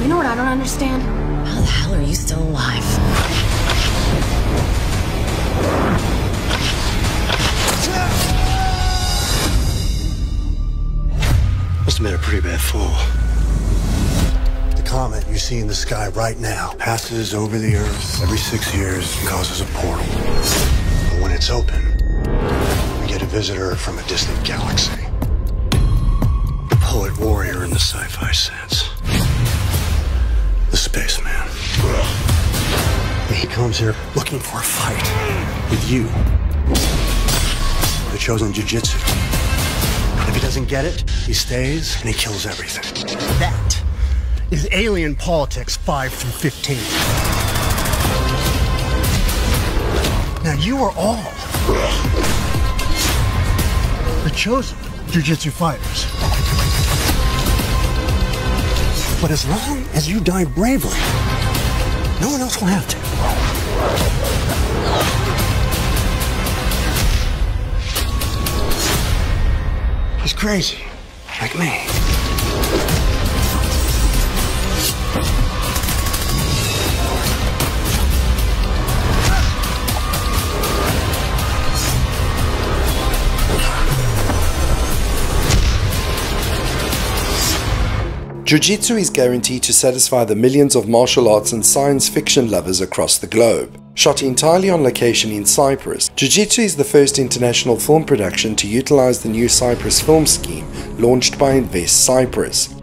You know what I don't understand? How the hell are you still alive? Must have made a pretty bad fall. The comet you see in the sky right now passes over the Earth every six years and causes a portal. But when it's open, we get a visitor from a distant galaxy. The poet warrior in the sci-fi sense. Spaceman. He comes here looking for a fight with you. The chosen jujitsu. If he doesn't get it, he stays and he kills everything. That is Alien Politics 5 through 15. Now you are all the chosen jujitsu fighters. But as long as you die bravely, no one else will have to. He's crazy, like me. Jiu-Jitsu is guaranteed to satisfy the millions of martial arts and science fiction lovers across the globe. Shot entirely on location in Cyprus, Jiu-Jitsu is the first international film production to utilize the new Cyprus film scheme launched by Invest Cyprus.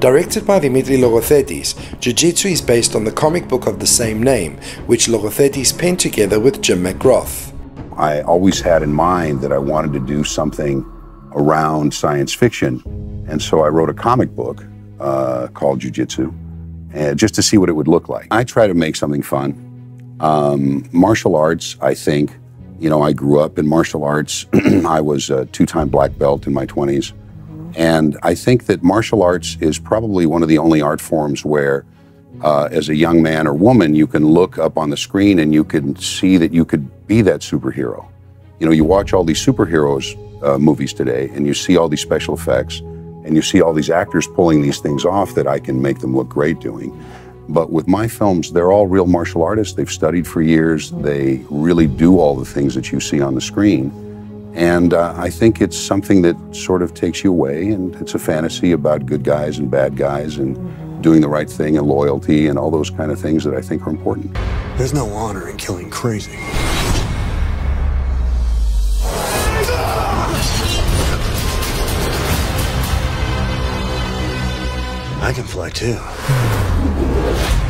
Directed by Dimitri Logothetis, Jiu-Jitsu is based on the comic book of the same name, which Logothetis penned together with Jim McGrath. I always had in mind that I wanted to do something around science fiction, and so I wrote a comic book uh, called Jiu-Jitsu, and just to see what it would look like. I try to make something fun. Um, martial arts, I think, you know, I grew up in martial arts. I was a two-time black belt in my 20s. And I think that martial arts is probably one of the only art forms where, uh, as a young man or woman, you can look up on the screen and you can see that you could be that superhero. You know, you watch all these superheroes uh, movies today and you see all these special effects and you see all these actors pulling these things off that I can make them look great doing. But with my films, they're all real martial artists. They've studied for years. They really do all the things that you see on the screen. And uh, I think it's something that sort of takes you away, and it's a fantasy about good guys and bad guys and doing the right thing and loyalty and all those kind of things that I think are important. There's no honor in killing crazy. I can fly too. Hmm.